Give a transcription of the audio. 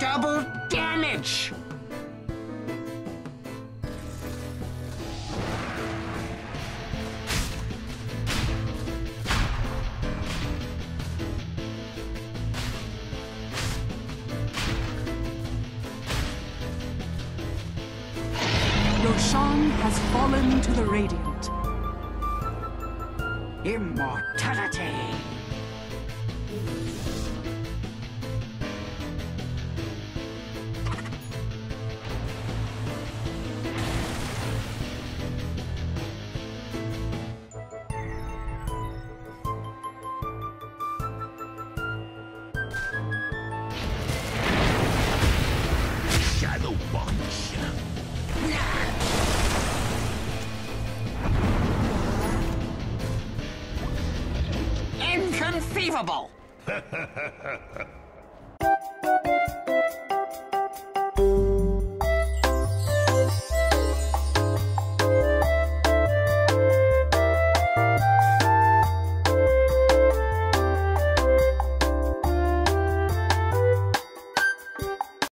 Double damage! Roshan has fallen to the Radiant. Immortality! Inconceivable!